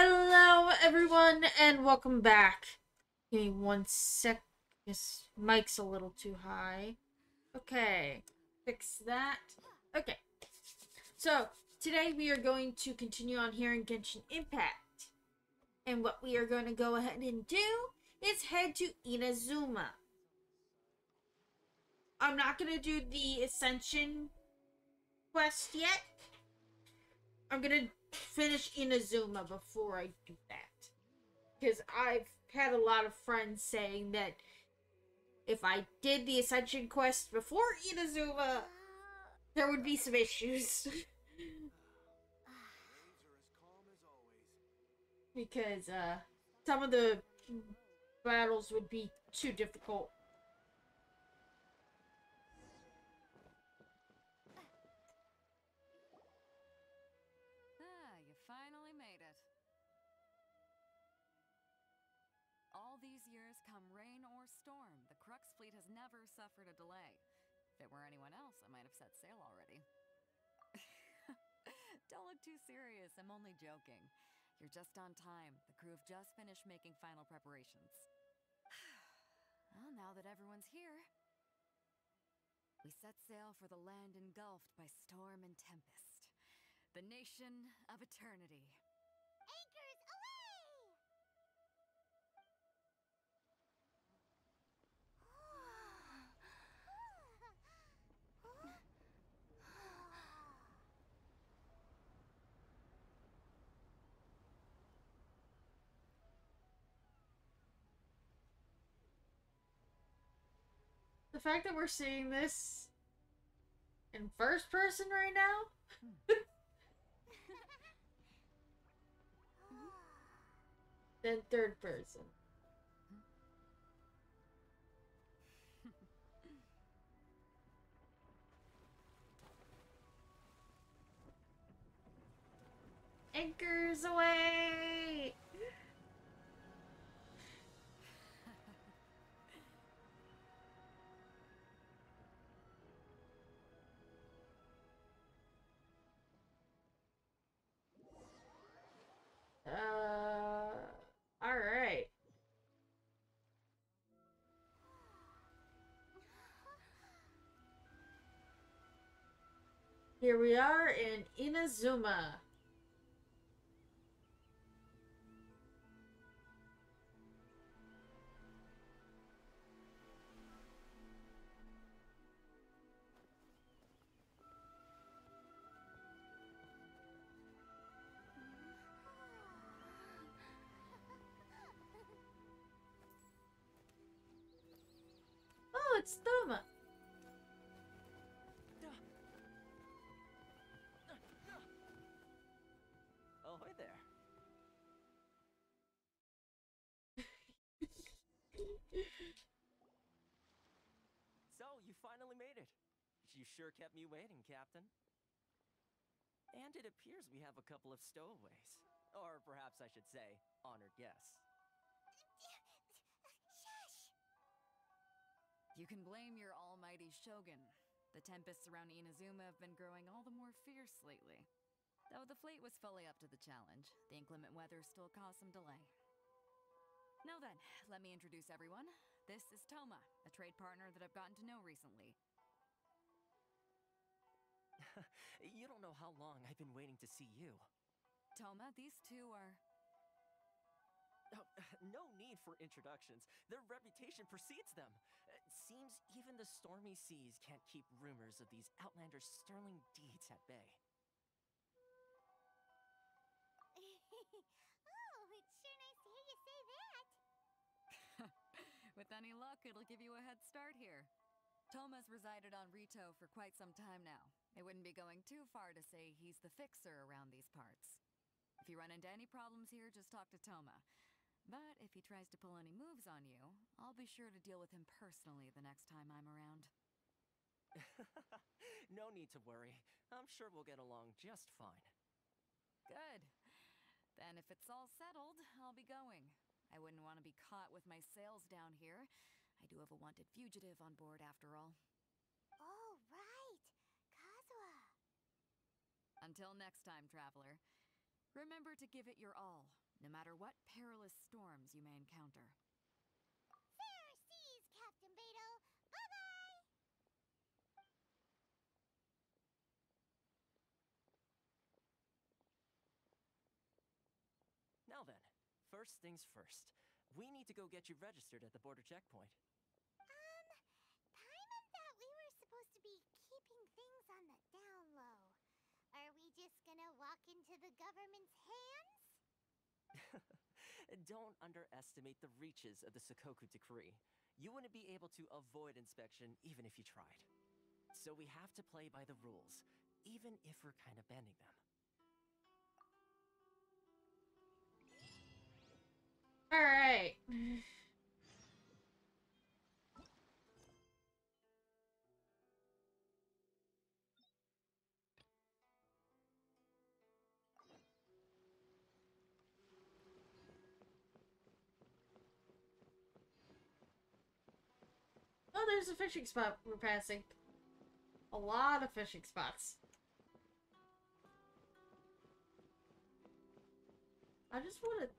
Hello, everyone, and welcome back. Give me one sec. This mic's a little too high. Okay, fix that. Okay, so today we are going to continue on here in Genshin Impact. And what we are going to go ahead and do is head to Inazuma. I'm not going to do the Ascension quest yet. I'm going to finish Inazuma before I do that. Because I've had a lot of friends saying that if I did the Ascension quest before Inazuma, there would be some issues. because uh, some of the battles would be too difficult. A delay. If it were anyone else, I might have set sail already. Don't look too serious, I'm only joking. You're just on time. The crew have just finished making final preparations. well, now that everyone's here, we set sail for the land engulfed by storm and tempest. The nation of eternity. Anchors The fact that we're seeing this in first person right now, then third person. Anchors away! Here we are in Inazuma. So, you finally made it. You sure kept me waiting, Captain. And it appears we have a couple of stowaways. Or perhaps I should say, honored guests. Shush! You can blame your almighty shogun. The tempests around Inazuma have been growing all the more fierce lately. Though the fleet was fully up to the challenge, the inclement weather still caused some delay. Now then, let me introduce everyone. This is Thoma, a trade partner that I've gotten to know recently. you don't know how long I've been waiting to see you. Thoma, these two are. Oh, no need for introductions. Their reputation precedes them. It seems even the stormy seas can't keep rumors of these outlanders' sterling deeds at bay. Luck, it'll give you a head start here. Thoma's resided on Ritou for quite some time now. It wouldn't be going too far to say he's the fixer around these parts. If you run into any problems here, just talk to Thoma. But if he tries to pull any moves on you, I'll be sure to deal with him personally the next time I'm around. no need to worry. I'm sure we'll get along just fine. Good. Then if it's all settled, I'll be going. I wouldn't want to be caught with my sails down here. I do have a wanted fugitive on board after all. Oh, right. Kazuha. Until next time, traveler. Remember to give it your all. no matter what perilous storms you may encounter. Fair seas, Captain Beidou. Bye bye. Now then, first things first. We need to go get you registered at the border checkpoint. Um, Paimon thought we were supposed to be keeping things on the down low. Are we just gonna walk into the government's hands? Don't underestimate the reaches of the Sakoku Decree. You wouldn't be able to avoid inspection even if you tried. So we have to play by the rules, even if we're kind of bending them. All right. Oh, there's a fishing spot we're passing. A lot of fishing spots. I just want to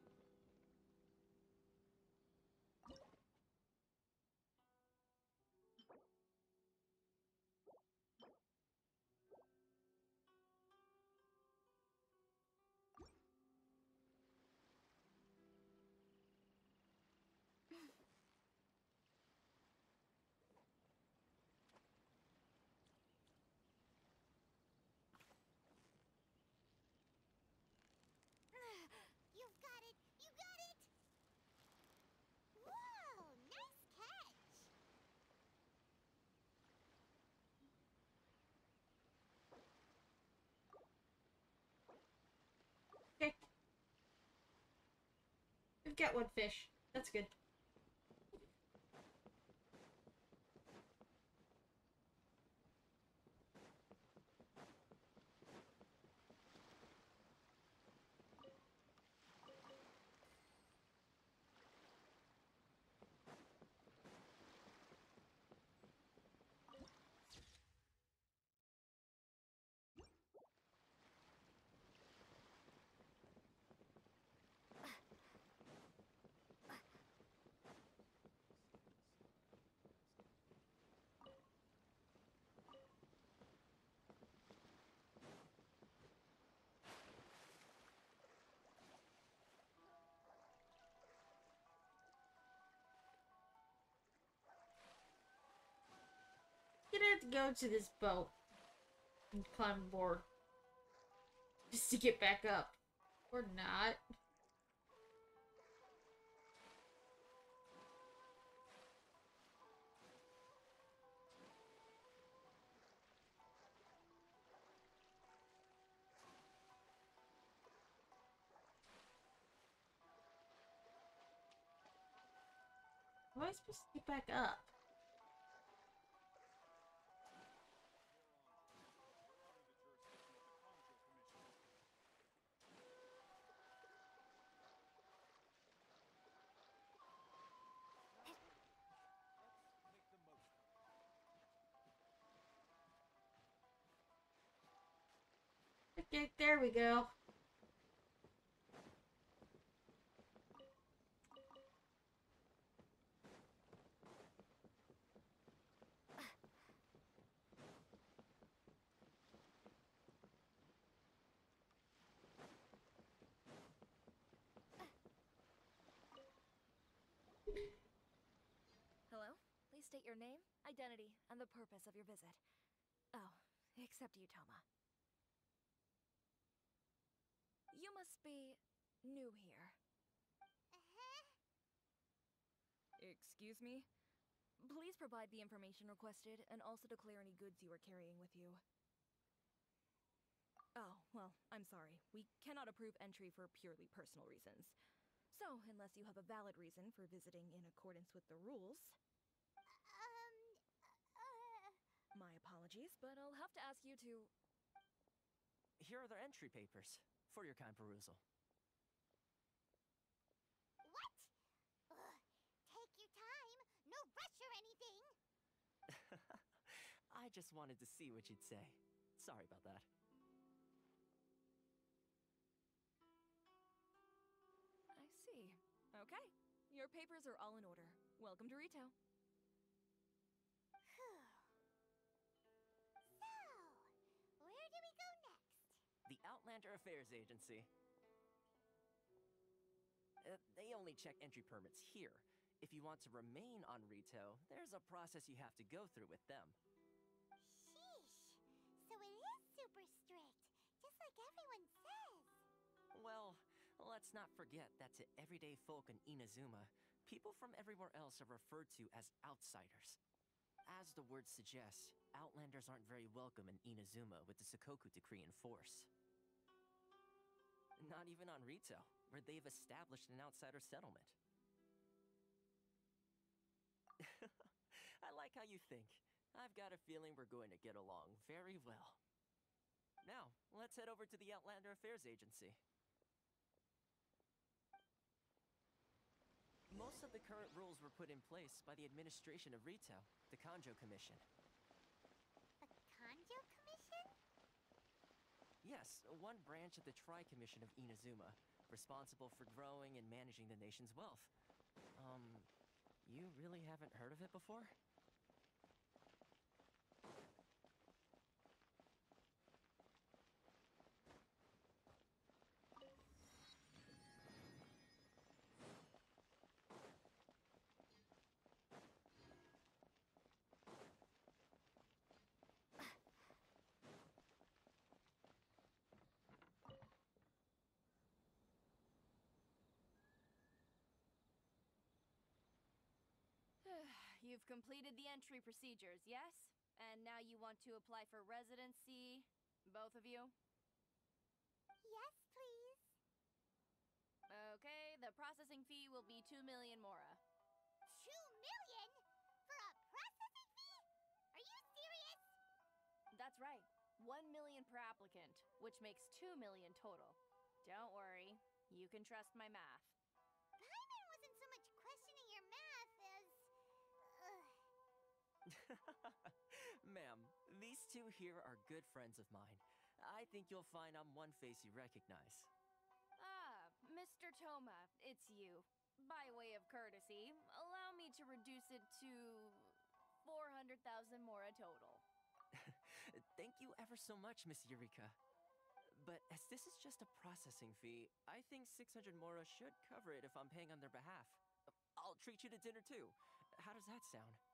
Got one fish. That's good. Gonna have to go to this boat and climb aboard just to get back up, or not. How am I supposed to get back up? Okay, there we go. Hello? Please state your name, identity, and the purpose of your visit. Oh, except you, Thoma. You must be new here. Uh-huh. Excuse me? Please provide the information requested and also declare any goods you are carrying with you. Oh, well, I'm sorry. We cannot approve entry for purely personal reasons. So, unless you have a valid reason for visiting in accordance with the rules, Um, uh, my apologies, but I'll have to ask you to. Here are their entry papers for your kind perusal. what? Ugh. Take your time. No rush or anything. I just wanted to see what you'd say. Sorry about that. I see. Okay, your papers are all in order. Welcome to Ritou. The Affairs Agency. Uh, they only check entry permits here. If you want to remain on Ritou, there's a process you have to go through with them. Sheesh. So it is super strict, just like everyone says. Well, let's not forget that to everyday folk in Inazuma, people from everywhere else are referred to as outsiders. As the word suggests, Outlanders aren't very welcome in Inazuma with the Sakoku Decree in force. Not even on Ritou, where they've established an outsider settlement. I like how you think. I've got a feeling we're going to get along very well. Now, let's head over to the Outlander Affairs Agency. Most of the current rules were put in place by the administration of Ritou, the Kanjou Commission. The Kanjou Commission? Yes, one branch of the Tri Commission of Inazuma, responsible for growing and managing the nation's wealth. Um, you really haven't heard of it before? You've completed the entry procedures, yes? And now you want to apply for residency? Both of you? Yes, please. Okay, the processing fee will be 2 million mora. Two million? For a processing fee? Are you serious? That's right. 1 million per applicant, which makes 2 million total. Don't worry, you can trust my math. Ma'am, these two here are good friends of mine. I think you'll find I'm one face you recognize. Ah, Mr. Thoma, it's you. By way of courtesy, allow me to reduce it to 400,000 mora total. Thank you ever so much, Miss Eureka. But as this is just a processing fee, I think 600 Mora should cover it if I'm paying on their behalf. I'll treat you to dinner too. How does that sound?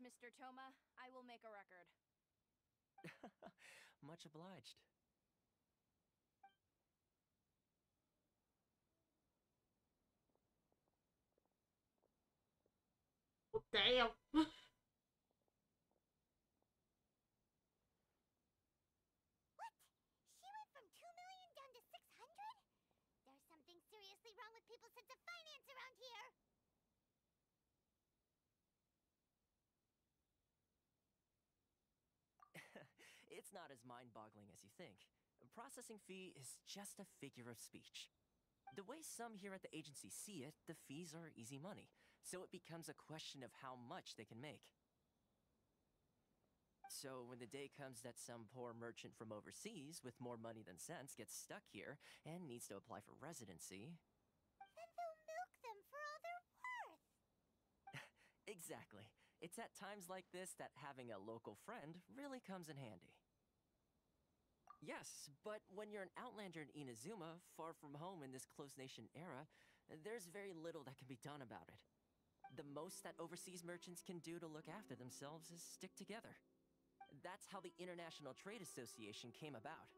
Mr. Thoma. I will make a record. Much obliged. Oh, damn. What? She went from two million down to six hundred? There's something seriously wrong with people's sense of finance around here! It's not as mind boggling as you think. Processing fee is just a figure of speech. The way some here at the agency see it, the fees are easy money, so it becomes a question of how much they can make. So when the day comes that some poor merchant from overseas with more money than sense gets stuck here and needs to apply for residency, Then they'll milk them for all they're worth! Exactly. It's at times like this that having a local friend really comes in handy. Yes, but when you're an outlander in Inazuma, far from home in this close nation era, there's very little that can be done about it. The most that overseas merchants can do to look after themselves is stick together. That's how the International Trade Association came about.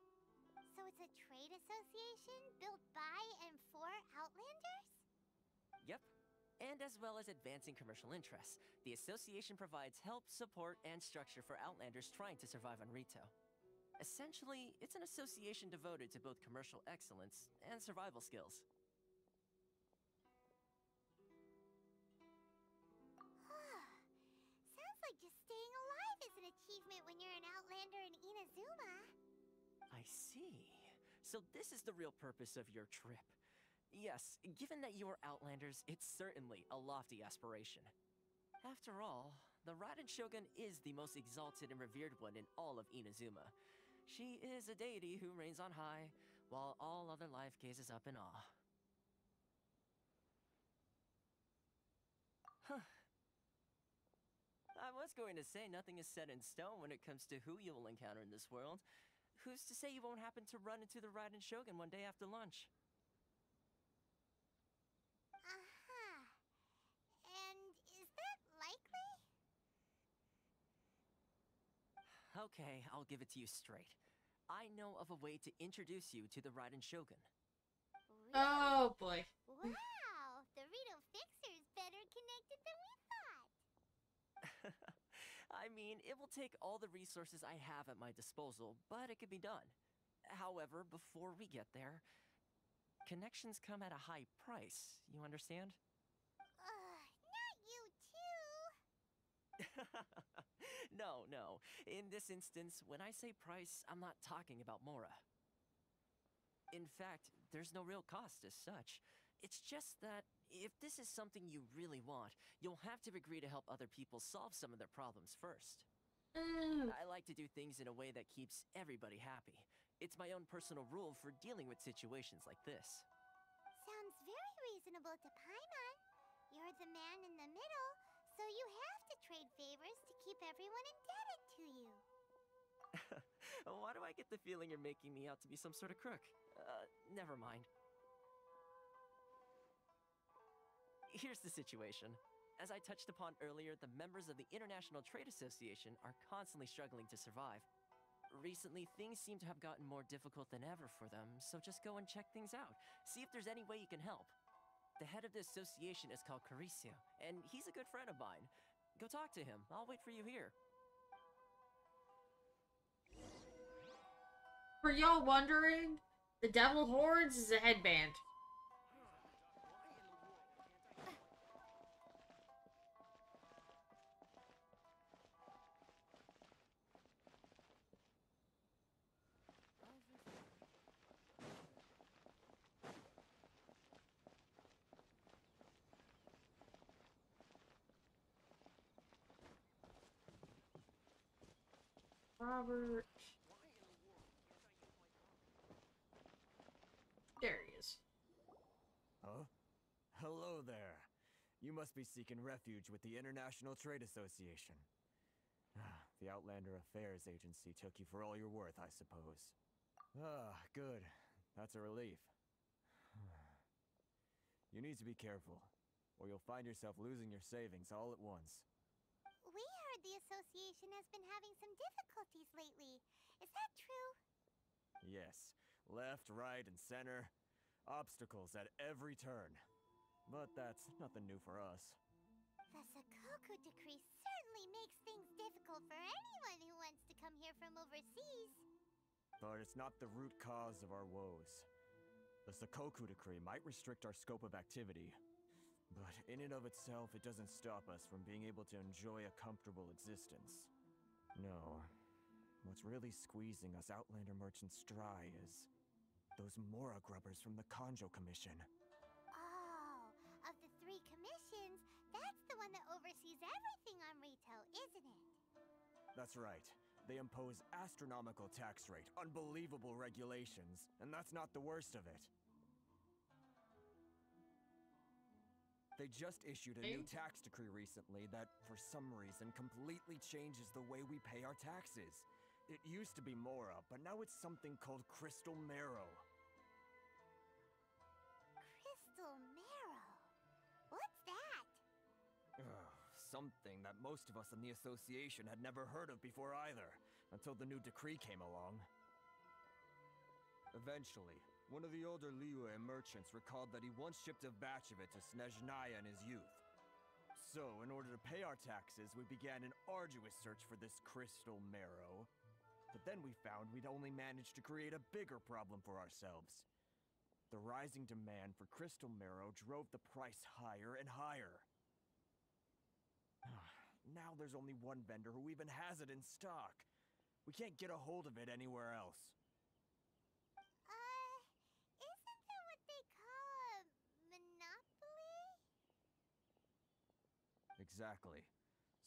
So it's a trade association built by and for Outlanders? Yep. And as well as advancing commercial interests, the association provides help, support, and structure for Outlanders trying to survive on Ritou. Essentially, it's an association devoted to both commercial excellence and survival skills. Sounds like just staying alive is an achievement when you're an Outlander in Inazuma. I see. So this is the real purpose of your trip. Yes, given that you are Outlanders, it's certainly a lofty aspiration. After all, the Raiden Shogun is the most exalted and revered one in all of Inazuma. She is a deity who reigns on high, while all other life gazes up in awe. Huh. I was going to say nothing is set in stone when it comes to who you will encounter in this world. Who's to say you won't happen to run into the Raiden Shogun one day after lunch? Uh-huh. And is that likely? Okay, I'll give it to you straight. I know of a way to introduce you to the Raiden Shogun. Oh, really? Oh boy. Wow, the Ritou Fixer is better connected than we thought. I mean, it will take all the resources I have at my disposal, but it can be done. However, before we get there, connections come at a high price, you understand? Ugh, not you too. no, no. In this instance, when I say price, I'm not talking about Mora. In fact, there's no real cost as such. It's just that if this is something you really want, you'll have to agree to help other people solve some of their problems first. Mm, I like to do things in a way that keeps everybody happy. It's my own personal rule for dealing with situations like this. Sounds very reasonable to Paimon. You're the man in the middle, so you have to trade favors to keep everyone indebted to you. Why do I get the feeling you're making me out to be some sort of crook? Uh, never mind. Here's the situation. As I touched upon earlier, the members of the International Trade Association are constantly struggling to survive. Recently, things seem to have gotten more difficult than ever for them, so just go and check things out. See if there's any way you can help. The head of the association is called Caricio, and he's a good friend of mine. Go talk to him. I'll wait for you here. For y'all wondering, the Devil Hordes is a headband. Robert. There he is. Huh? Hello there. You must be seeking refuge with the International Trade Association. Ah, the Outlander Affairs Agency took you for all you're worth, I suppose. Ah, good. That's a relief. You need to be careful, or you'll find yourself losing your savings all at once. The association has been having some difficulties lately. Is that true? Yes, left, right, and center. Obstacles at every turn. But that's nothing new for us. The Sakoku decree certainly makes things difficult for anyone who wants to come here from overseas. But it's not the root cause of our woes. The Sakoku decree might restrict our scope of activity, but in and of itself, it doesn't stop us from being able to enjoy a comfortable existence. No. What's really squeezing us Outlander merchants dry is those Mora grubbers from the Kanjou Commission. Oh, of the three commissions, that's the one that oversees everything on Ritou, isn't it? That's right. They impose astronomical tax rate, unbelievable regulations, and that's not the worst of it. They just issued a new tax decree recently that, for some reason, completely changes the way we pay our taxes. It used to be Mora, but now it's something called Crystal Marrow. Crystal Marrow. What's that? Ugh, something that most of us in the association had never heard of before either, until the new decree came along. Eventually, one of the older Liyue merchants recalled that he once shipped a batch of it to Snezhnaya in his youth. So, in order to pay our taxes, we began an arduous search for this crystal marrow. But then we found we'd only managed to create a bigger problem for ourselves. The rising demand for crystal marrow drove the price higher and higher. now there's only one vendor who even has it in stock. We can't get a hold of it anywhere else. Uh, isn't that what they call a monopoly? Exactly.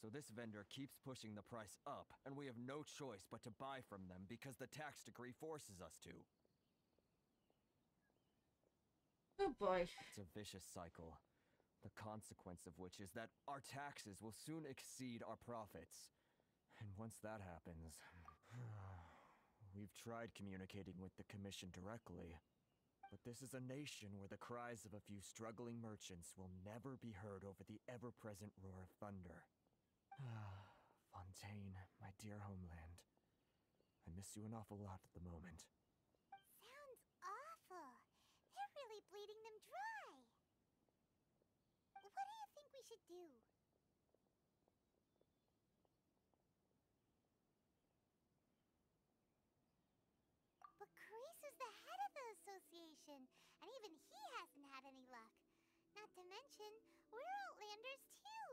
So this vendor keeps pushing the price up, and we have no choice but to buy from them because the tax decree forces us to. Oh boy. It's a vicious cycle. The consequence of which is that our taxes will soon exceed our profits. And once that happens, we've tried communicating with the Commission directly. But this is a nation where the cries of a few struggling merchants will never be heard over the ever present roar of thunder. Ah, Fontaine, my dear homeland. I miss you an awful lot at the moment. Sounds awful. They're really bleeding them dry. What do you think we should do? But Carisu's the head of the association, and even he hasn't had any luck. Not to mention, we're Outlanders too.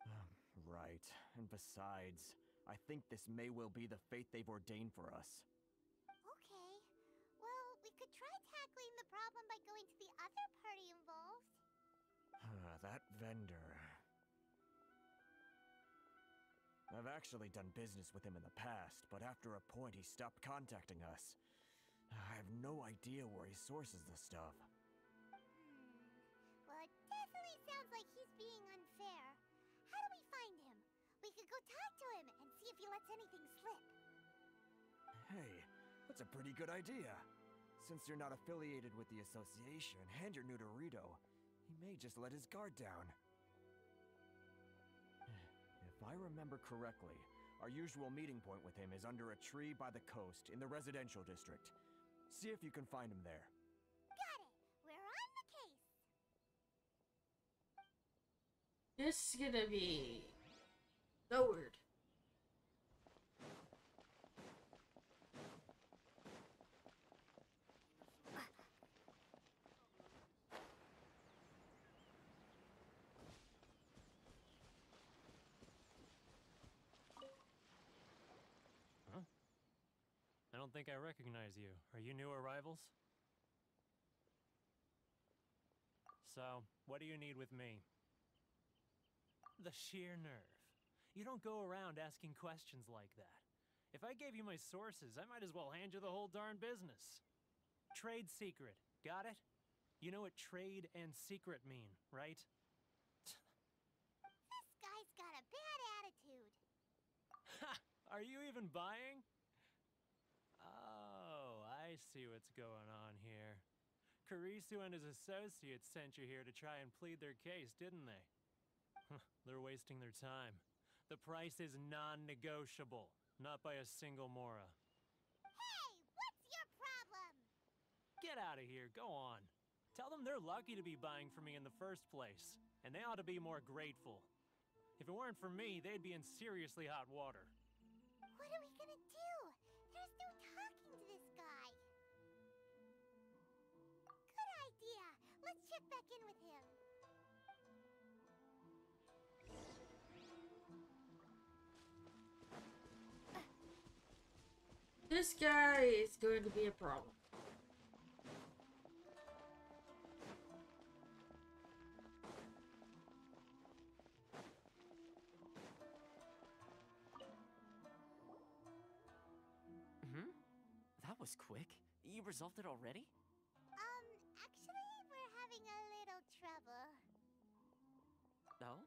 Ah, right, and besides, I think this may well be the fate they've ordained for us. Okay. Well, we could try tackling the problem by going to the other party involved. that vendor. I've actually done business with him in the past, but after a point he stopped contacting us. I have no idea where he sources the stuff. Hmm. Well, it definitely sounds like he's being unfair. How do we find him? We could go talk to him and see if he lets anything slip. Hey, that's a pretty good idea. Since you're not affiliated with the association and you're new to Ritou, he may just let his guard down. If I remember correctly, our usual meeting point with him is under a tree by the coast in the residential district. See if you can find him there. Got it. We're on the case. This is gonna be lowered. I don't think I recognize you. Are you new arrivals? So, what do you need with me? The sheer nerve. You don't go around asking questions like that. If I gave you my sources, I might as well hand you the whole darn business. Trade secret. Got it? You know what trade and secret mean, right? This guy's got a bad attitude. Ha! Are you even buying? I see what's going on here. Karisu and his associates sent you here to try and plead their case, didn't they? They're wasting their time. The price is non-negotiable, not by a single Mora. Hey, what's your problem? Get out of here, go on. Tell them they're lucky to be buying from me in the first place, and they ought to be more grateful. If it weren't for me, they'd be in seriously hot water. Let's back in with him. This guy is going to be a problem. Hmm? That was quick. You resolved it already? Having a little trouble. Oh?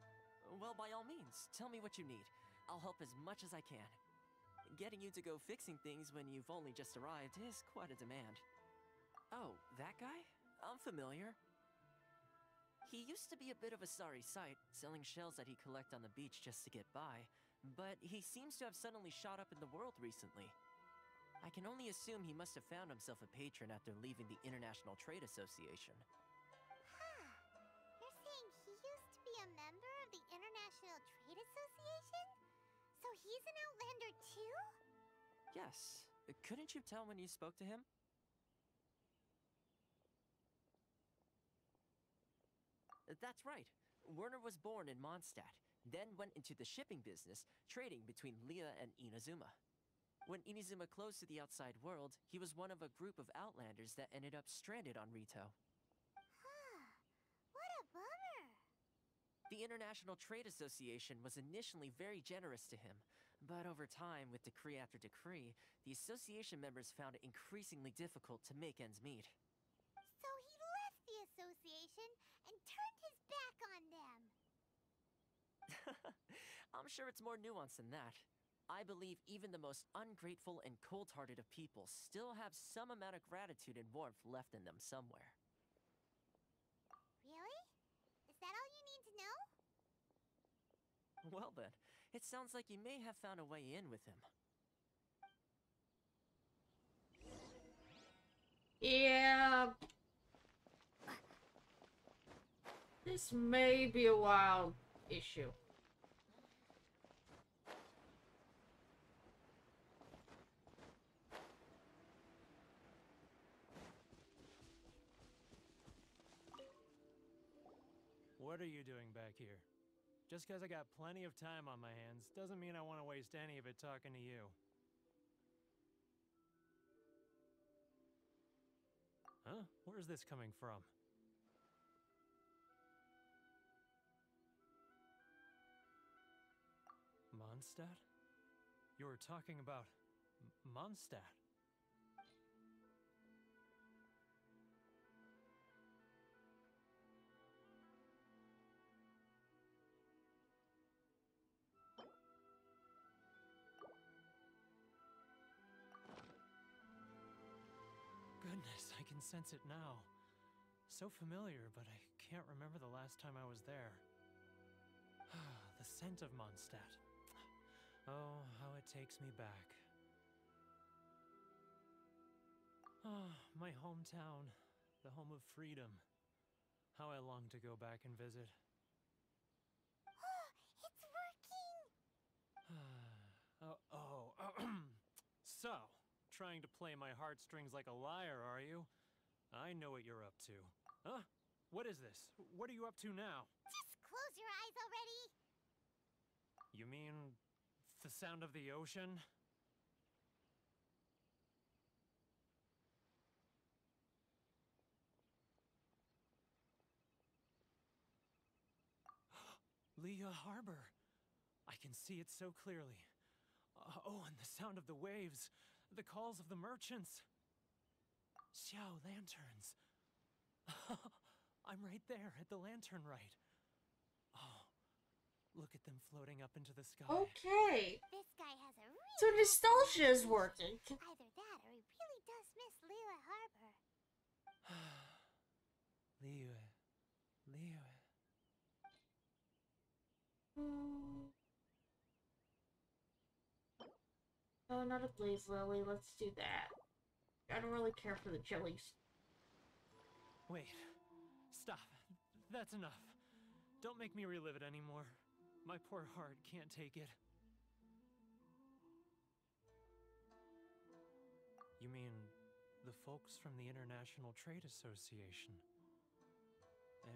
Well, by all means, tell me what you need. I'll help as much as I can. Getting you to go fixing things when you've only just arrived is quite a demand. Oh, that guy? I'm familiar. He used to be a bit of a sorry sight, selling shells that he collect on the beach just to get by, but he seems to have suddenly shot up in the world recently. I can only assume he must have found himself a patron after leaving the International Trade Association. He's an Outlander too? Yes. Uh, couldn't you tell when you spoke to him? Uh, that's right. Werner was born in Mondstadt, then went into the shipping business, trading between Liyue and Inazuma. When Inazuma closed to the outside world, he was one of a group of outlanders that ended up stranded on Ritou. Huh. What a bummer. The International Trade Association was initially very generous to him, but over time, with decree after decree, the association members found it increasingly difficult to make ends meet. So he left the association and turned his back on them. I'm sure it's more nuanced than that. I believe even the most ungrateful and cold hearted of people still have some amount of gratitude and warmth left in them somewhere. Really? Is that all you need to know? Well, then, it sounds like you may have found a way in with him. Yeah. This may be a wild issue. What are you doing back here? Just because I got plenty of time on my hands doesn't mean I want to waste any of it talking to you. Huh? Where's this coming from? Mondstadt? You were talking about M- Mondstadt. Goodness, I can sense it now. So familiar, but I can't remember the last time I was there. the scent of Mondstadt. Oh, how it takes me back. Ah, my hometown, the home of freedom. How I long to go back and visit. it's working! oh, oh. so, trying to play my heartstrings like a liar, are you? I know what you're up to. Huh? What is this? What are you up to now? Just close your eyes already! You mean the sound of the ocean? Liyue Harbor. I can see it so clearly. Uh, oh, and the sound of the waves, the calls of the merchants. Xiao lanterns. I'm right there at the Lantern Rite. Oh, look at them floating up into the sky. Okay. This guy has a really So nostalgia is working. Either that or he really does miss Liyue Harbor. Liyue. Liyue. Hmm. Oh, not a glaze lily. Let's do that. I don't really care for the chilies. Wait. Stop. That's enough. Don't make me relive it anymore. My poor heart can't take it. You mean the folks from the International Trade Association?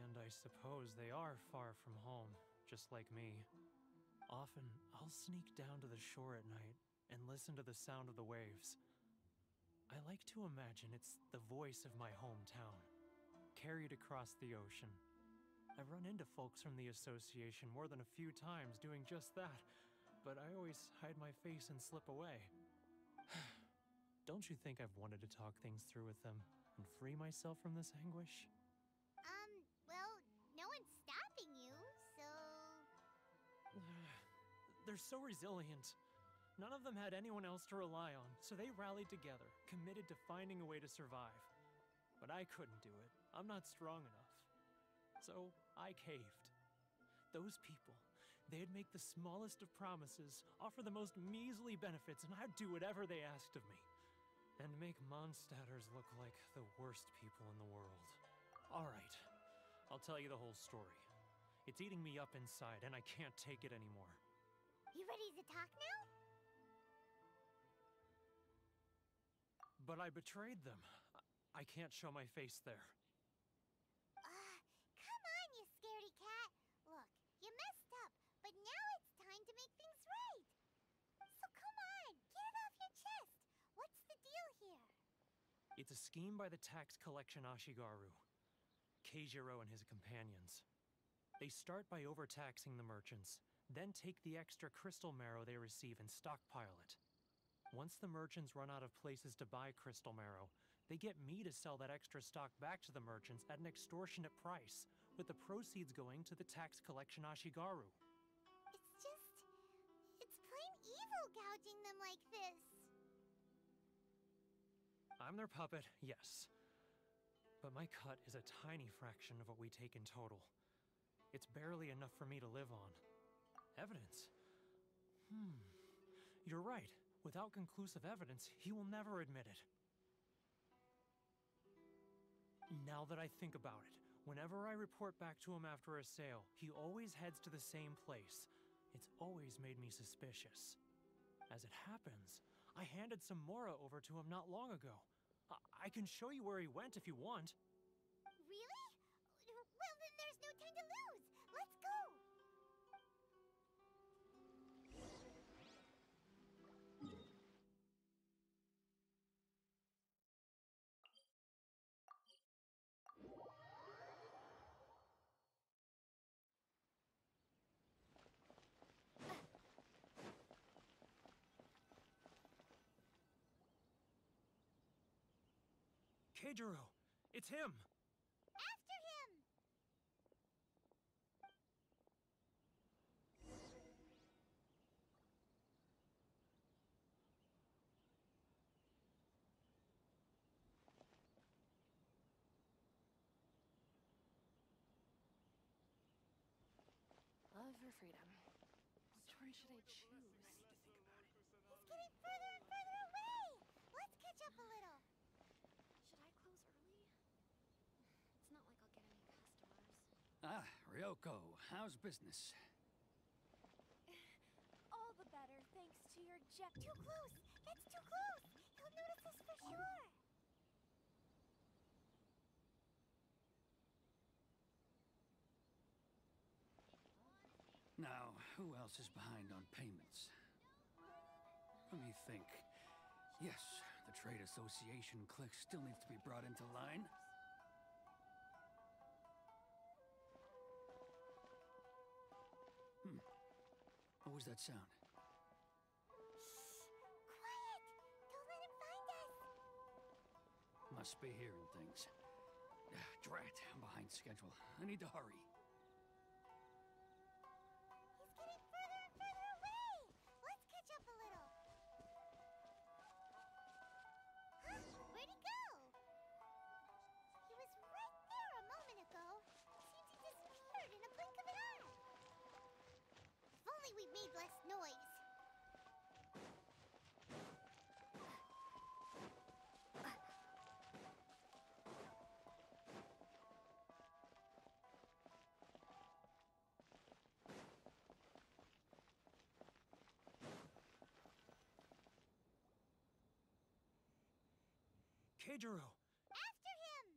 And I suppose they are far from home, just like me. Often, I'll sneak down to the shore at night and listen to the sound of the waves. I like to imagine it's the voice of my hometown, carried across the ocean. I've run into folks from the association more than a few times doing just that, but I always hide my face and slip away. Don't you think I've wanted to talk things through with them and free myself from this anguish? Um, well, no one's stopping you, so... They're so resilient. None of them had anyone else to rely on, so they rallied together, committed to finding a way to survive. But I couldn't do it. I'm not strong enough. So I caved. Those people, they'd make the smallest of promises, offer the most measly benefits, and I'd do whatever they asked of me. And make Mondstadters look like the worst people in the world. Alright, I'll tell you the whole story. It's eating me up inside, and I can't take it anymore. You ready to talk now? But I betrayed them. I, can't show my face there. Uh, come on, you scaredy cat. Look, you messed up, but now it's time to make things right. So come on, get it off your chest. What's the deal here? It's a scheme by the tax collection Ashigaru. Keijiro and his companions. They start by overtaxing the merchants, then take the extra crystal marrow they receive and stockpile it. Once the merchants run out of places to buy crystal marrow, they get me to sell that extra stock back to the merchants at an extortionate price, with the proceeds going to the tax collection Ashigaru. It's just. It's plain evil gouging them like this. I'm their puppet, yes. But my cut is a tiny fraction of what we take in total. It's barely enough for me to live on. Evidence? Hmm. You're right. Without conclusive evidence, he will never admit it. Now that I think about it, whenever I report back to him after a sale, he always heads to the same place. It's always made me suspicious. As it happens, I handed some Mora over to him not long ago. I, I can show you where he went if you want. Keijiro! It's him! After him. Love or freedom? Which one should I choose? He's getting further and further away. Let's catch up a little. Should I close early? It's not like I'll get any customers. Ah, Ryoko, how's business? All the better thanks to your jet. Too close. That's too close. He'll notice us for sure. Now, who else is behind on payments? Let me think. Yes, the Trade Association clique still needs to be brought into line. Was that sound? Shh! Quiet. Don't let him find us. Must be hearing things. Drat, I'm behind schedule. I need to hurry. Keijiro! After him!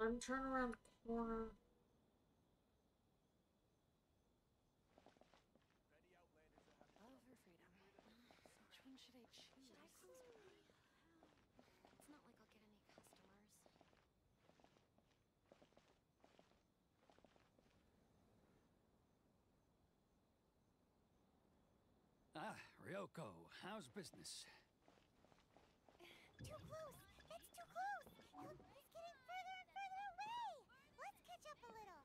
I'm turning around the corner. Love or freedom? Which one should I choose? Should I close early? It's not like I'll get any customers. Ah, Ryoko, how's business? Too close! That's too close! He'll, he's getting further and further away! Let's catch up a little.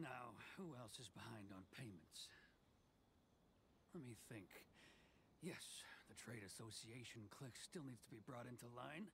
Now, who else is behind on payments? Let me think. Yes, the Trade Association clique still needs to be brought into line.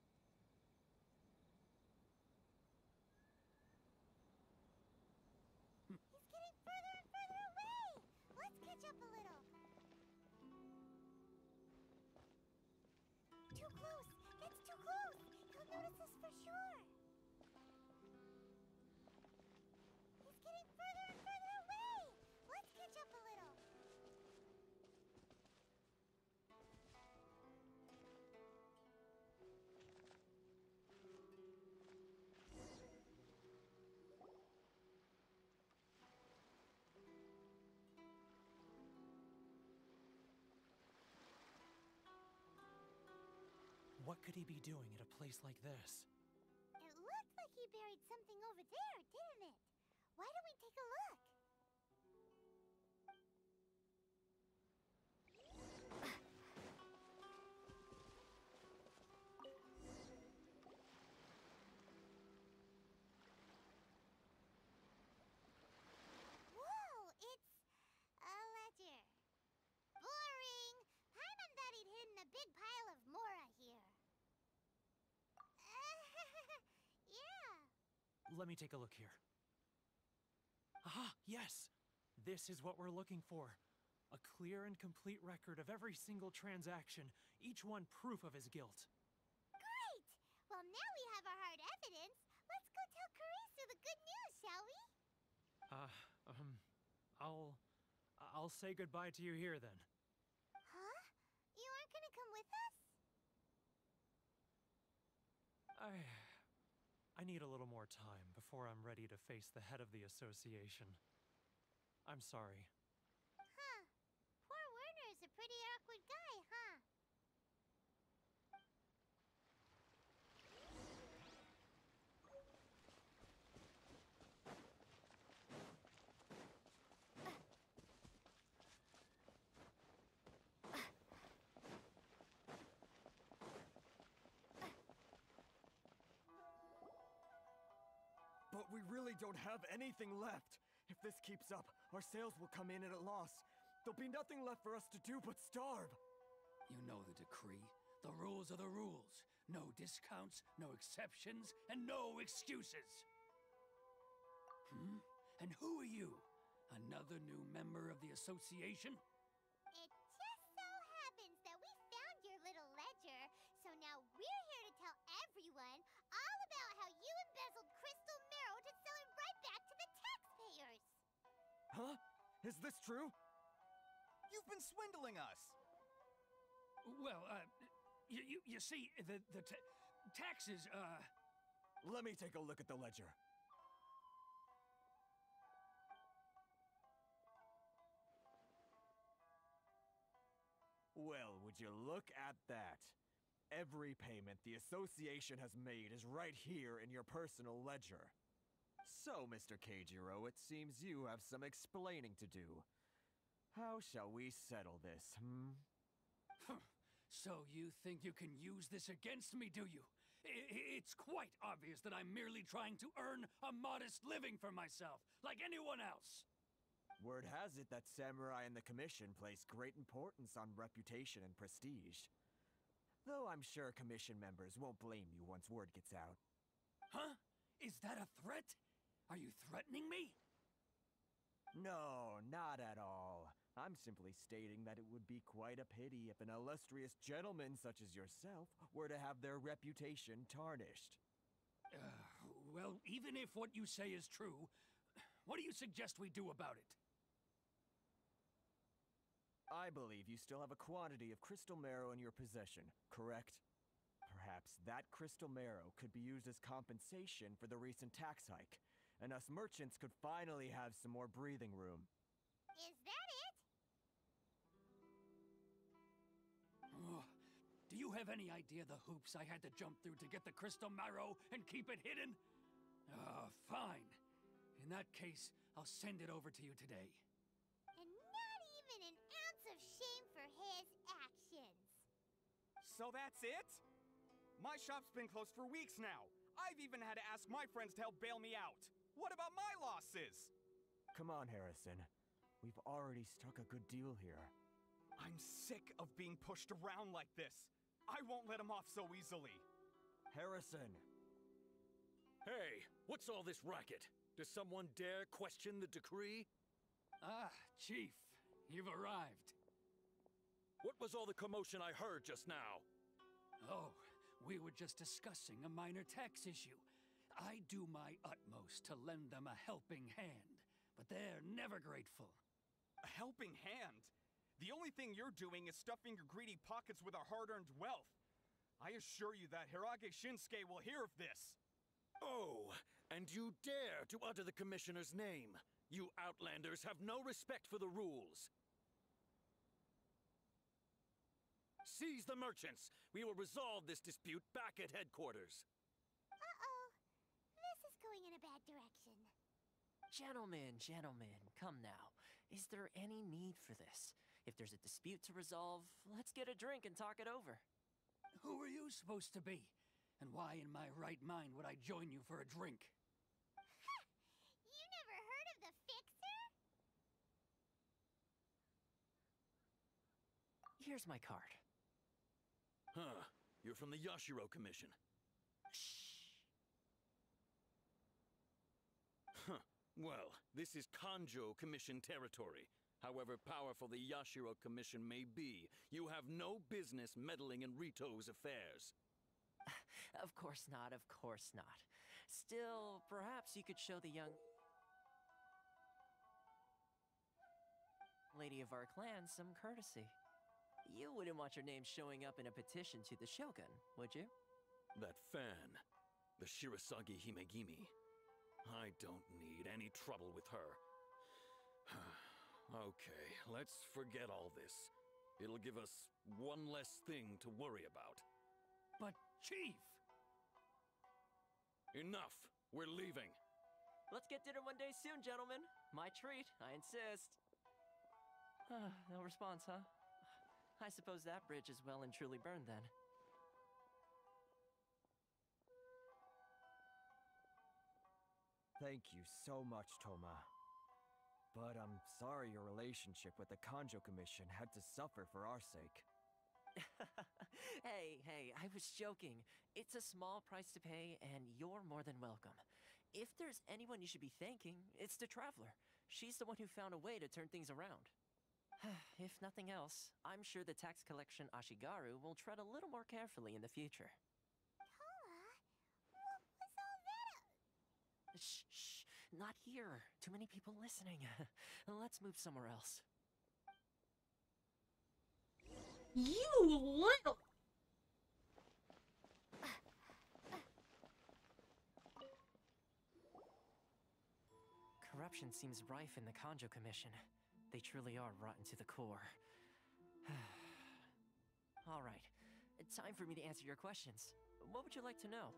What could he be doing at a place like this? It looked like he buried something over there, didn't it? Why don't we take a look? Let me take a look here. Aha, yes! This is what we're looking for. A clear and complete record of every single transaction, each one proof of his guilt. Great! Well, now we have our hard evidence. Let's go tell Karisu the good news, shall we? Uh, um, I'll. I'll say goodbye to you here then. Huh? You aren't gonna come with us? I. I need a little more time before I'm ready to face the head of the association. I'm sorry. Huh. Poor Werner's a pretty awkward guy, huh? But we really don't have anything left. If this keeps up, our sales will come in at a loss. There'll be nothing left for us to do but starve. You know the decree. The rules are the rules. No discounts, no exceptions, and no excuses. Hmm? And who are you? Another new member of the association? Huh? Is this true? You've been swindling us! Well, uh, you, you, you see, the, the ta taxes, uh. Let me take a look at the ledger. Well, would you look at that? Every payment the association has made is right here in your personal ledger. So, Mr. Keijiro, it seems you have some explaining to do. How shall we settle this, hmm? So you think you can use this against me, do you? I- it's quite obvious that I'm merely trying to earn a modest living for myself, like anyone else. Word has it that samurai and the commission place great importance on reputation and prestige. Though I'm sure commission members won't blame you once word gets out. Huh? Is that a threat? Are you threatening me? No, not at all. I'm simply stating that it would be quite a pity if an illustrious gentleman such as yourself were to have their reputation tarnished. Uh, well, even if what you say is true, what do you suggest we do about it? I believe you still have a quantity of crystal marrow in your possession, correct? Perhaps that crystal marrow could be used as compensation for the recent tax hike, and us merchants could finally have some more breathing room. Is that it? Oh, do you have any idea the hoops I had to jump through to get the crystal marrow and keep it hidden? Oh, fine. In that case, I'll send it over to you today. And not even an ounce of shame for his actions. So that's it? My shop's been closed for weeks now. I've even had to ask my friends to help bail me out. What about my losses? Come on, Harrison. We've already struck a good deal here. I'm sick of being pushed around like this. I won't let him off so easily. Harrison! Hey, what's all this racket? Does someone dare question the decree? Ah, Chief, you've arrived. What was all the commotion I heard just now? Oh, we were just discussing a minor tax issue. I do my utmost to lend them a helping hand, but they're never grateful. A helping hand? The only thing you're doing is stuffing your greedy pockets with our hard-earned wealth. I assure you that Hiiragi Shinsuke will hear of this. Oh, and you dare to utter the Commissioner's name! You Outlanders have no respect for the rules! Seize the merchants! We will resolve this dispute back at headquarters. Uh-oh. This is going in a bad direction. Gentlemen, gentlemen, come now. Is there any need for this? If there's a dispute to resolve, let's get a drink and talk it over. Who are you supposed to be? And why in my right mind would I join you for a drink? You never heard of the Fixer? Here's my card. Huh. You're from the Yashiro Commission. Shh. Huh. Well, this is Kanjou Commission territory. However powerful the Yashiro Commission may be, you have no business meddling in Ritou's affairs. Of course not, of course not. Still, perhaps you could show the young lady of our clan some courtesy. You wouldn't want your name showing up in a petition to the Shogun, would you? That fan, the Shirasagi Himegimi. I don't need any trouble with her. okay, let's forget all this. It'll give us one less thing to worry about. But, Chief! Enough! We're leaving. Let's get dinner one day soon, gentlemen. My treat, I insist. no response, huh? I suppose that bridge is well and truly burned then. Thank you so much, Thoma. But I'm sorry your relationship with the Kanjou Commission had to suffer for our sake. hey, hey, I was joking. It's a small price to pay, and you're more than welcome. If there's anyone you should be thanking, it's the Traveler. She's the one who found a way to turn things around. if nothing else, I'm sure the tax collection Ashigaru will tread a little more carefully in the future. Shh, shh, not here. Too many people listening. Let's move somewhere else. You little. Corruption seems rife in the Kanjou Commission. They truly are rotten to the core. All right, It's time for me to answer your questions. What would you like to know?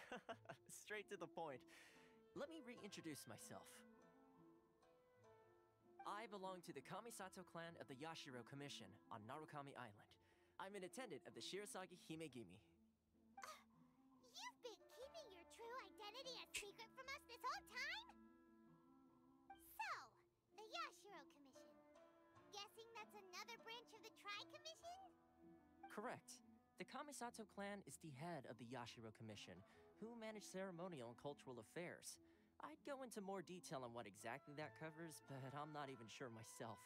Straight to the point. Let me reintroduce myself. I belong to the Kamisato clan of the Yashiro Commission on Narukami Island. I'm an attendant of the Shirasagi Himegimi. You've been keeping your true identity a secret from us this whole time? So, the Yashiro Commission. Guessing that's another branch of the Tri Commission? Correct. The Kamisato clan is the head of the Yashiro Commission, who manage ceremonial and cultural affairs. I'd go into more detail on what exactly that covers, but I'm not even sure myself.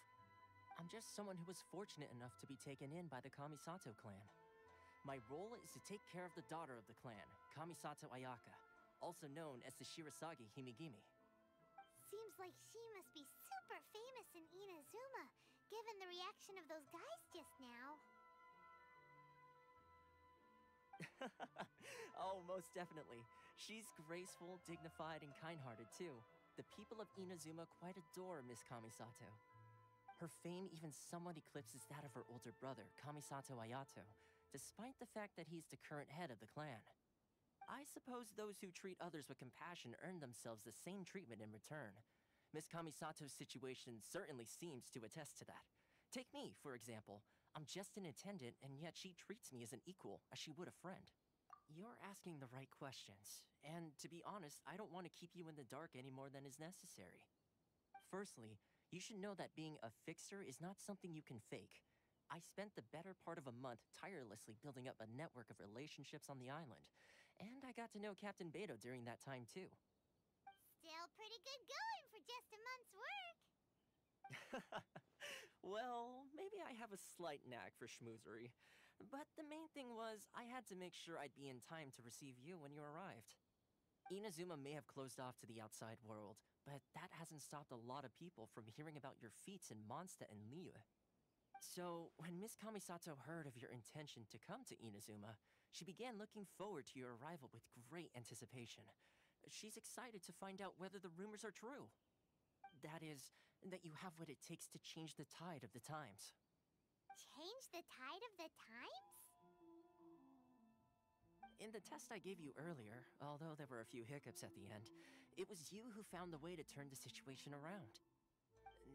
I'm just someone who was fortunate enough to be taken in by the Kamisato clan. My role is to take care of the daughter of the clan, Kamisato Ayaka, also known as the Shirasagi Himegimi. Seems like she must be super famous in Inazuma, given the reaction of those guys just now. oh, most definitely. She's graceful, dignified, and kind-hearted too. The people of Inazuma quite adore Miss Kamisato. Her fame even somewhat eclipses that of her older brother, Kamisato Ayato, despite the fact that he's the current head of the clan. I suppose those who treat others with compassion earn themselves the same treatment in return. Miss Kamisato's situation certainly seems to attest to that. Take me, for example. I'm just an attendant, and yet she treats me as an equal, as she would a friend. You're asking the right questions, and to be honest, I don't want to keep you in the dark any more than is necessary. Firstly, you should know that being a fixer is not something you can fake. I spent the better part of a month tirelessly building up a network of relationships on the island, and I got to know Captain Beidou during that time too. Still pretty good going for just a month's work. well, maybe I have a slight knack for schmoozery. But the main thing was, I had to make sure I'd be in time to receive you when you arrived. Inazuma may have closed off to the outside world, but that hasn't stopped a lot of people from hearing about your feats in Mondstadt and Liyue. So, when Miss Kamisato heard of your intention to come to Inazuma, she began looking forward to your arrival with great anticipation. She's excited to find out whether the rumors are true. That is, that you have what it takes to change the tide of the times. Change the tide of the times? In the test I gave you earlier, although there were a few hiccups at the end, it was you who found the way to turn the situation around.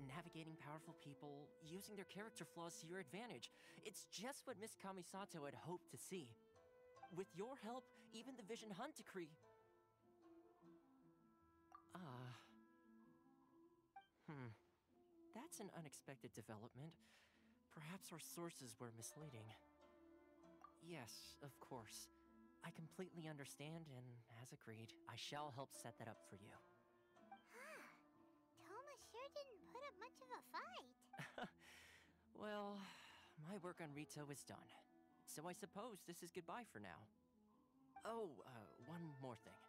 Navigating powerful people, using their character flaws to your advantage. It's just what Miss Kamisato had hoped to see. With your help, even the Vision Hunt decree. Ah. Hmm. That's an unexpected development. Perhaps our sources were misleading. Yes, of course. I completely understand, and as agreed, I shall help set that up for you. Thoma sure didn't put up much of a fight. Well, my work on Ritou is done. So I suppose this is goodbye for now. Oh, uh, one more thing.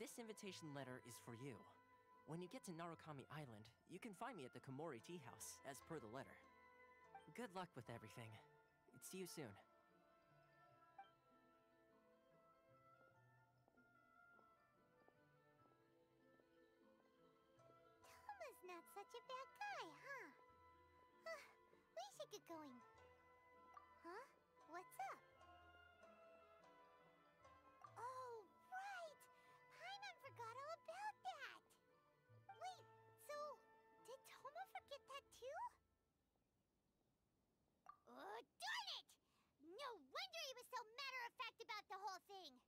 This invitation letter is for you. When you get to Narukami Island, you can find me at the Komore Tea House, as per the letter. Good luck with everything. See you soon. Thoma's not such a bad guy, huh? We should get going. Wonder he was so matter-of-fact about the whole thing!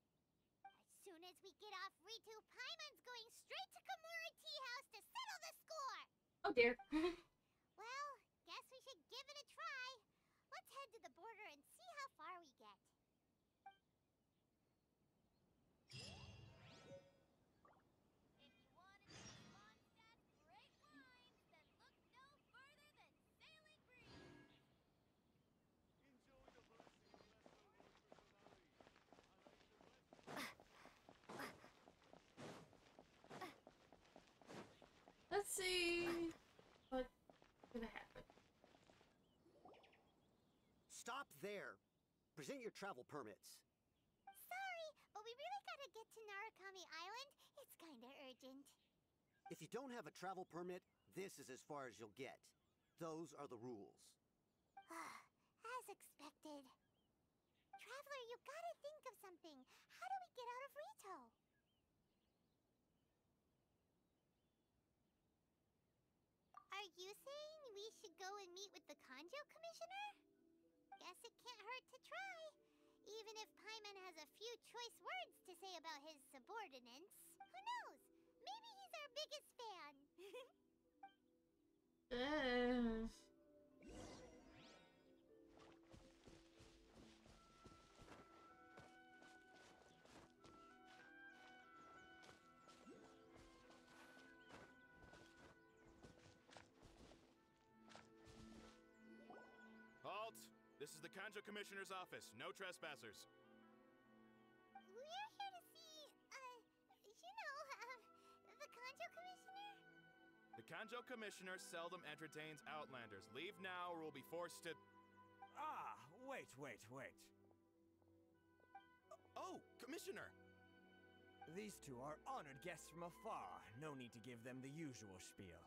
As soon as we get off Ritou, Paimon's going straight to Komore Tea House to settle the score! Oh dear. Well, guess we should give it a try. Let's head to the border and see how far we get. If you want to taste Mondstadt's great wines, then look no further than Sailing Breeze. Let's see what's gonna happen. Stop there. Present your travel permits. Sorry, but we really gotta get to Narukami Island. It's kinda urgent. If you don't have a travel permit, this is as far as you'll get. Those are the rules. As expected. Traveler, you gotta think of something. How do we get out of Ritou? Are you saying we should go and meet with the Kanjou Commissioner? Guess it can't hurt to try. Even if Paimon has a few choice words to say about his subordinates. Who knows? Maybe he's our biggest fan. Uh, is the Kanjou Commissioner's office. No trespassers. We're here to see, uh, you know, uh, the Kanjou Commissioner? The Kanjou Commissioner seldom entertains Outlanders. Leave now or we'll be forced to. Ah, wait, wait, wait. Oh, Commissioner! These two are honored guests from afar. No need to give them the usual spiel.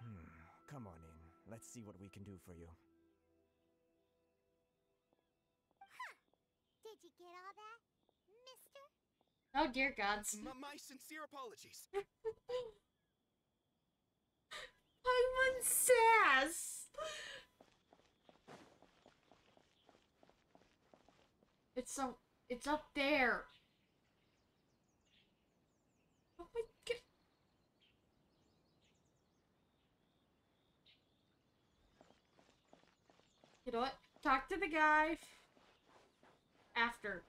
Hmm, come on in. Let's see what we can do for you. Did you get all that, mister? oh dear gods. M- my sincere apologies. Paimon sass. It's so. It's up there. Oh my god. You know what? Talk to the guy f- after.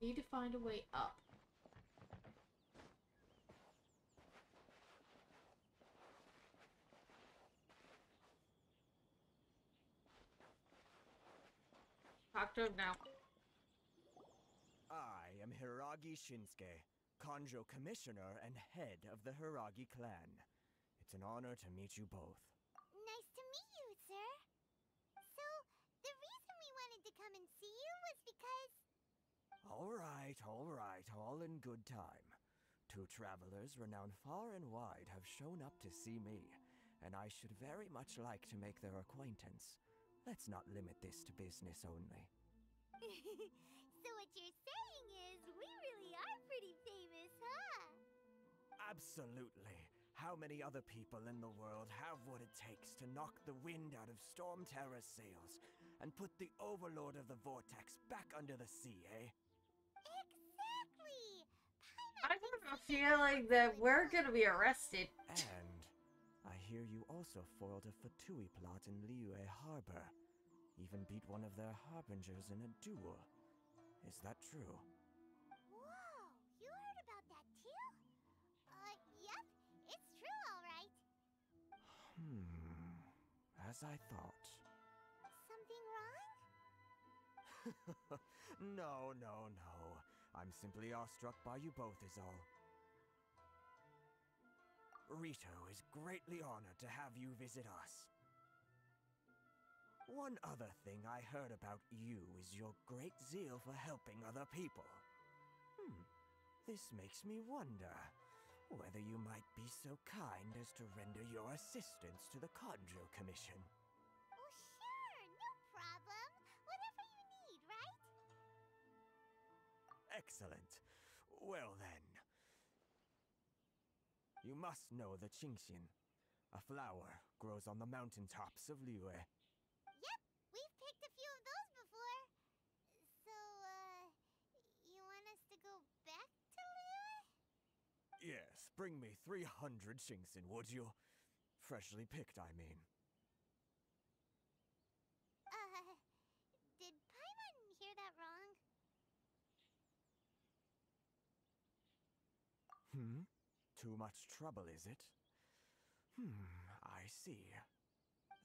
Need to find a way up. Talk to him now. I am Hiiragi Shinsuke, Kanjou Commissioner and head of the Hiiragi clan. It's an honor to meet you both. Nice to meet you, sir. So, the reason we wanted to come and see you was because. All right, all right, all in good time. Two travelers renowned far and wide have shown up to see me, and I should very much like to make their acquaintance. Let's not limit this to business only. so what you're saying is we really are pretty famous, huh? Absolutely. How many other people in the world have what it takes to knock the wind out of Storm Terror's sails and put the Overlord of the Vortex back under the sea, eh? Exactly! I have a feeling that we're gonna be arrested. And I hear you also foiled a Fatui plot in Liyue Harbor. Even beat one of their harbingers in a duel. Is that true? As I thought. Something wrong? no, no, no. I'm simply awestruck by you both, is all. Ritou is greatly honored to have you visit us. One other thing I heard about you is your great zeal for helping other people. Hmm. This makes me wonder whether you might be so kind as to render your assistance to the Kanjou Commission. Oh, sure, no problem. Whatever you need, right? Excellent. Well then. You must know the Qingxin. A flower grows on the mountaintops of Liyue. Yep, we've picked a few of those before. So, uh, you want us to go back to Liyue? Bring me 300 Qingxin, would you? Freshly picked, I mean. Uh, did Paimon hear that wrong? Hmm? Too much trouble, is it? Hmm, I see.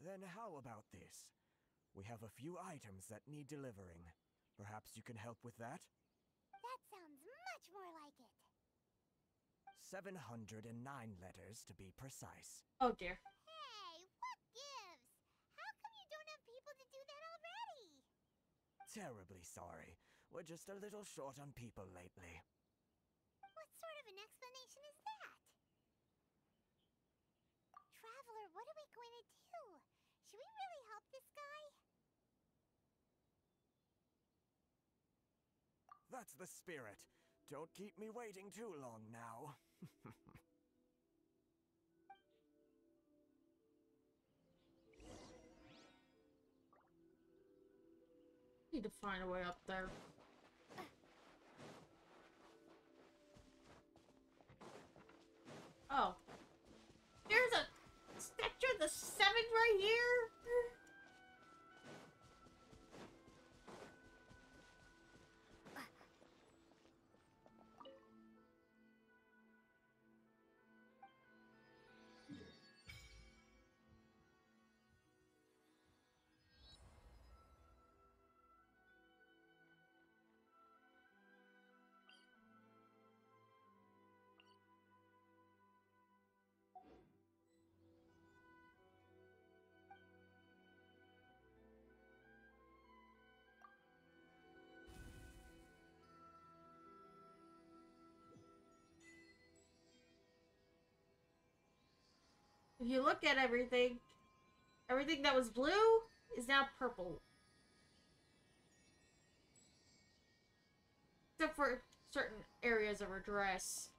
Then how about this? We have a few items that need delivering. Perhaps you can help with that? That sounds much more like it. 709 letters to be precise. Oh dear. Hey, what gives? How come you don't have people to do that already? Terribly sorry. We're just a little short on people lately. What sort of an explanation is that? Traveler, what are we going to do? Should we really help this guy? That's the spirit. Don't keep me waiting too long now. Need to find a way up there. Oh. There's a statue of the seven right here? If you look at everything, everything that was blue is now purple. Except for certain areas of her dress.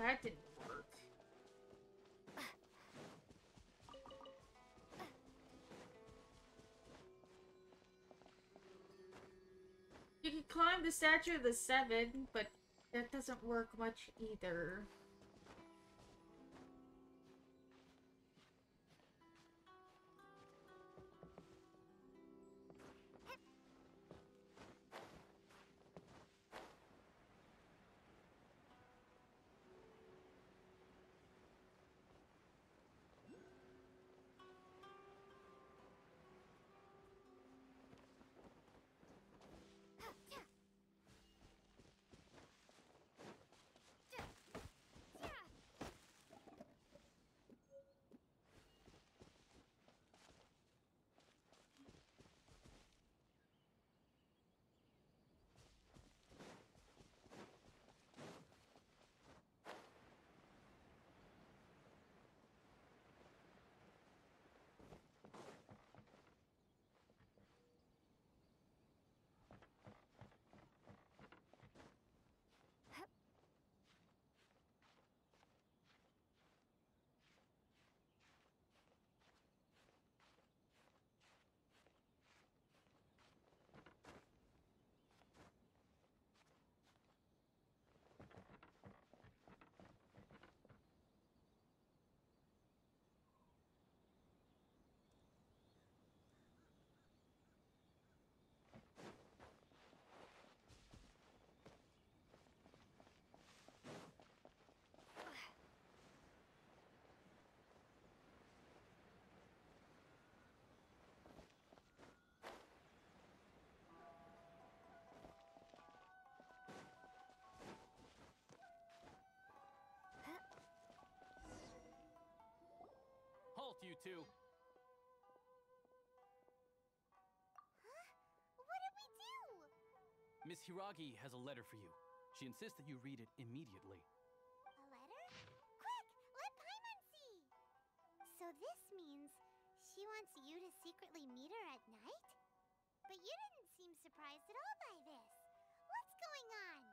That didn't work. You can climb the Statue of the Seven, but that doesn't work much either. Halt, you two! What did we do? Miss Hiiragi has a letter for you. She insists that you read it immediately. A letter? Quick, let Paimon see. So this means she wants you to secretly meet her at night? But you didn't seem surprised at all by this. What's going on?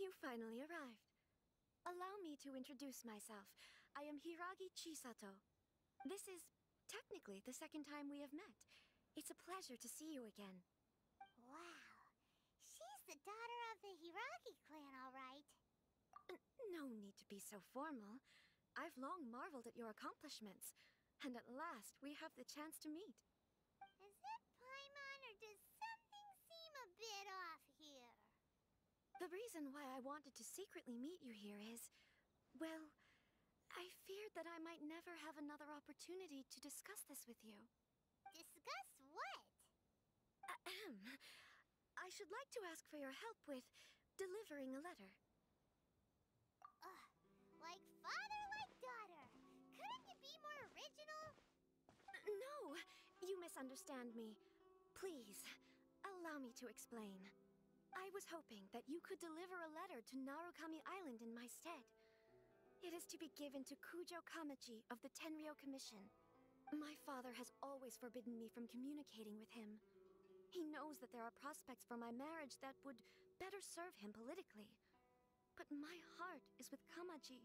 You finally arrived. Allow me to introduce myself. I am Hiiragi Chisato. This is technically the second time we have met. It's a pleasure to see you again. Wow. She's the daughter of the Hiiragi clan, all right. N- no need to be so formal. I've long marveled at your accomplishments, and at last we have the chance to meet. The reason why I wanted to secretly meet you here is, well, I feared that I might never have another opportunity to discuss this with you. Discuss what? Ahem. I should like to ask for your help with delivering a letter. Ugh, like father, like daughter. Couldn't you be more original? No, you misunderstand me. Please, allow me to explain. I was hoping that you could deliver a letter to Narukami Island in my stead. It is to be given to Kujo Kamaji of the Tenryo Commission. My father has always forbidden me from communicating with him. He knows that there are prospects for my marriage that would better serve him politically. But my heart is with Kamaji.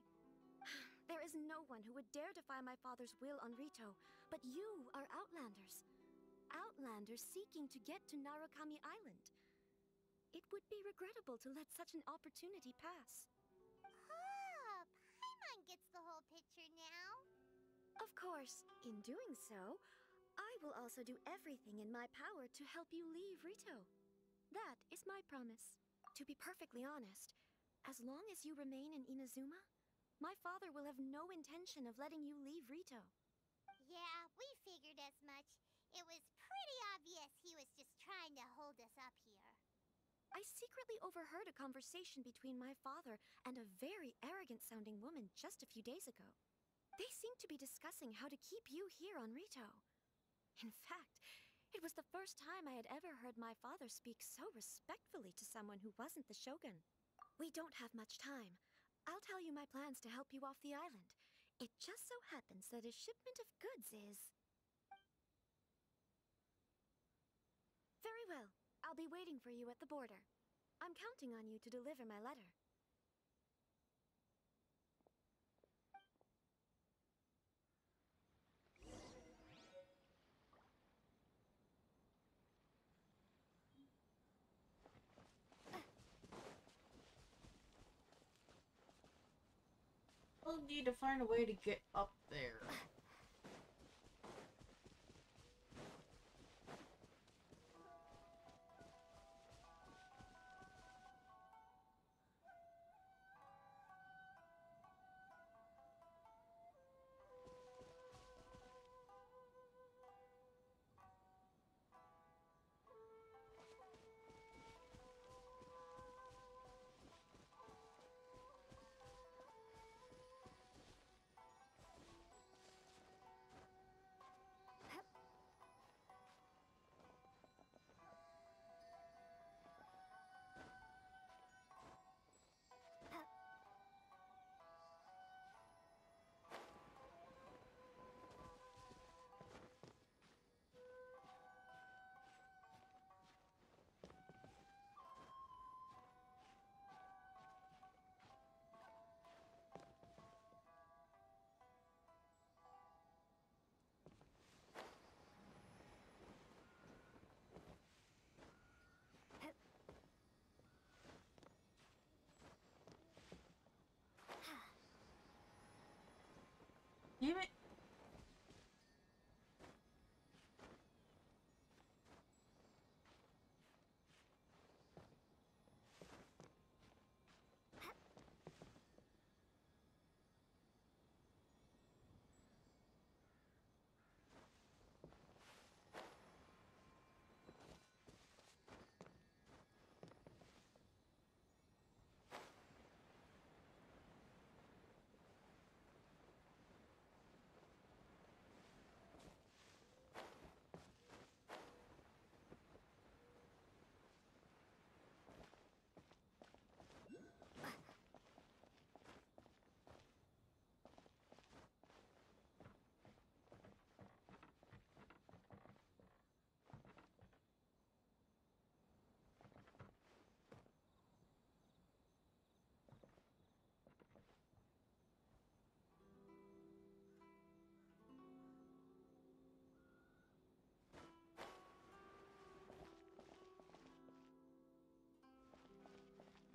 There is no one who would dare defy my father's will on Ritou, but you are Outlanders. Outlanders seeking to get to Narukami Island. It would be regrettable to let such an opportunity pass. Ah, Paimon gets the whole picture now. Of course, in doing so, I will also do everything in my power to help you leave Ritou. That is my promise. To be perfectly honest, as long as you remain in Inazuma, my father will have no intention of letting you leave Ritou. Yeah, we figured as much. It was pretty obvious he was just trying to hold us up here. I secretly overheard a conversation between my father and a very arrogant sounding woman just a few days ago. They seemed to be discussing how to keep you here on Ritou. In fact, it was the first time I had ever heard my father speak so respectfully to someone who wasn't the shogun. We don't have much time. I'll tell you my plans to help you off the island. It just so happens that a shipment of goods is. Very well. I'll be waiting for you at the border. I'm counting on you to deliver my letter. We'll need to find a way to get up there. Damn it.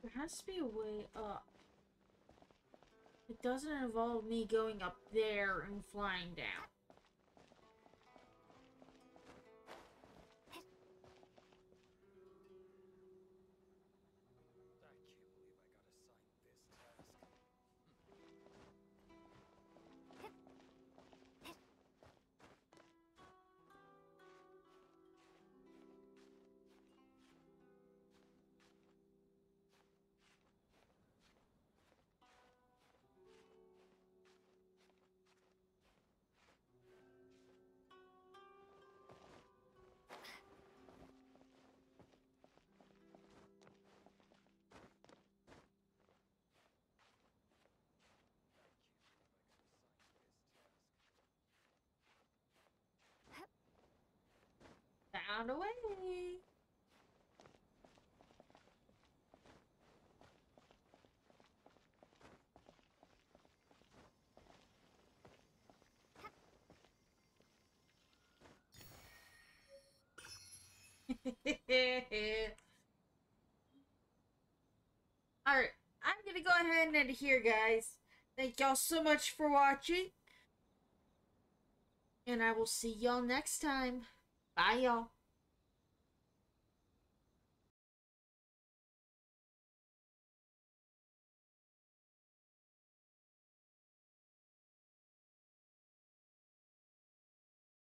There has to be a way up. It doesn't involve me going up there and flying down. Found a way. Alright, I'm gonna go ahead and end here, guys. Thank y'all so much for watching. And I will see y'all next time. Bye, y'all.